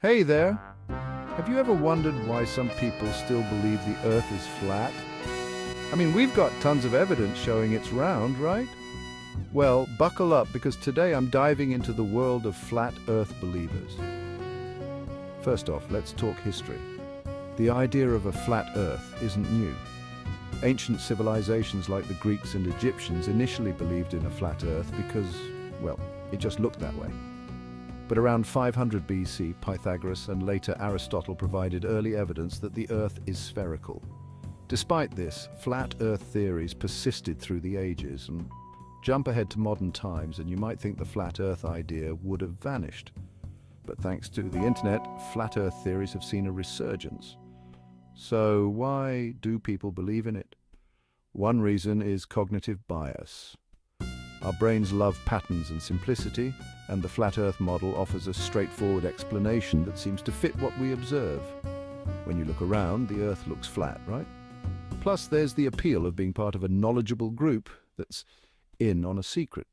Hey there! Have you ever wondered why some people still believe the Earth is flat? I mean, we've got tons of evidence showing it's round, right? Well, buckle up because today I'm diving into the world of flat Earth believers. First off, let's talk history. The idea of a flat Earth isn't new. Ancient civilizations like the Greeks and Egyptians initially believed in a flat Earth because, well, it just looked that way. But around 500 BC, Pythagoras and later Aristotle provided early evidence that the Earth is spherical. Despite this, flat Earth theories persisted through the ages and jump ahead to modern times and you might think the flat Earth idea would have vanished. But thanks to the internet, flat Earth theories have seen a resurgence. So why do people believe in it? One reason is cognitive bias. Our brains love patterns and simplicity, and the flat Earth model offers a straightforward explanation that seems to fit what we observe. When you look around, the Earth looks flat, right? Plus, there's the appeal of being part of a knowledgeable group that's in on a secret.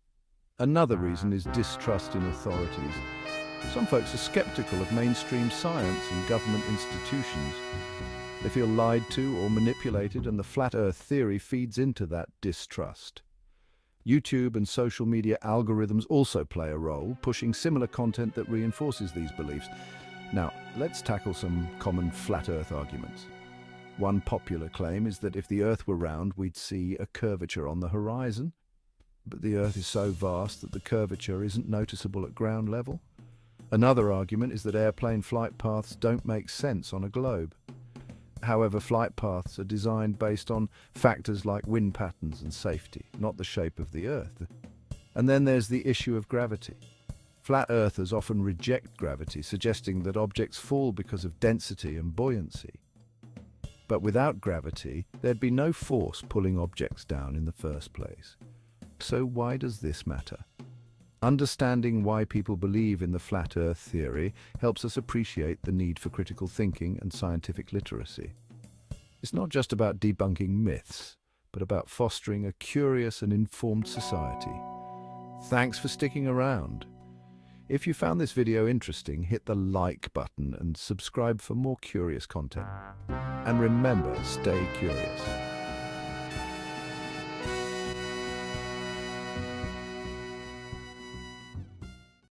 Another reason is distrust in authorities. Some folks are skeptical of mainstream science and government institutions. They feel lied to or manipulated, and the flat earth theory feeds into that distrust. YouTube and social media algorithms also play a role, pushing similar content that reinforces these beliefs. Now, let's tackle some common flat earth arguments. One popular claim is that if the Earth were round, we'd see a curvature on the horizon. But the Earth is so vast that the curvature isn't noticeable at ground level. Another argument is that airplane flight paths don't make sense on a globe. However, flight paths are designed based on factors like wind patterns and safety, not the shape of the Earth. And then there's the issue of gravity. Flat earthers often reject gravity, suggesting that objects fall because of density and buoyancy. But without gravity, there'd be no force pulling objects down in the first place. So why does this matter? Understanding why people believe in the flat earth theory helps us appreciate the need for critical thinking and scientific literacy. It's not just about debunking myths, but about fostering a curious and informed society. Thanks for sticking around. If you found this video interesting, hit the like button and subscribe for more curious content. And remember, stay curious.